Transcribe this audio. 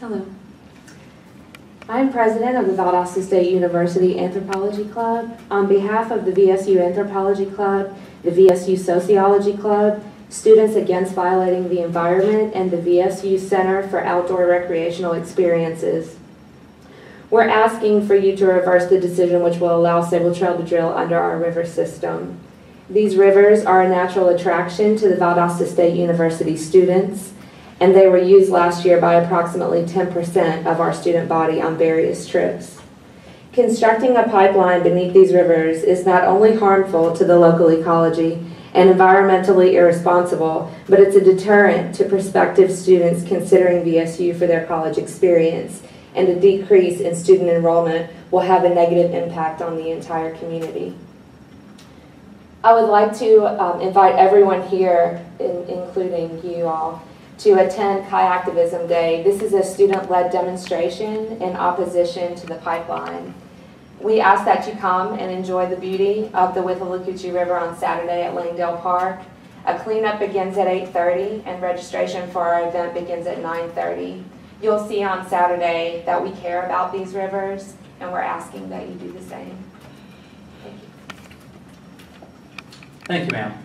Hello. I am president of the Valdosta State University Anthropology Club. On behalf of the VSU Anthropology Club, the VSU Sociology Club, Students Against Violating the Environment, and the VSU Center for Outdoor Recreational Experiences, we're asking for you to reverse the decision which will allow Sabal Trail to drill under our river system. These rivers are a natural attraction to the Valdosta State University students and they were used last year by approximately 10% of our student body on various trips. Constructing a pipeline beneath these rivers is not only harmful to the local ecology and environmentally irresponsible, but it's a deterrent to prospective students considering VSU for their college experience, and a decrease in student enrollment will have a negative impact on the entire community. I would like to um, invite everyone here, in, including you all, to attend Kayaktivism Day. This is a student-led demonstration in opposition to the pipeline. We ask that you come and enjoy the beauty of the Withlacoochee River on Saturday at Langdale Park. A cleanup begins at 8.30 and registration for our event begins at 9.30. You'll see on Saturday that we care about these rivers and we're asking that you do the same. Thank you. Thank you, ma'am.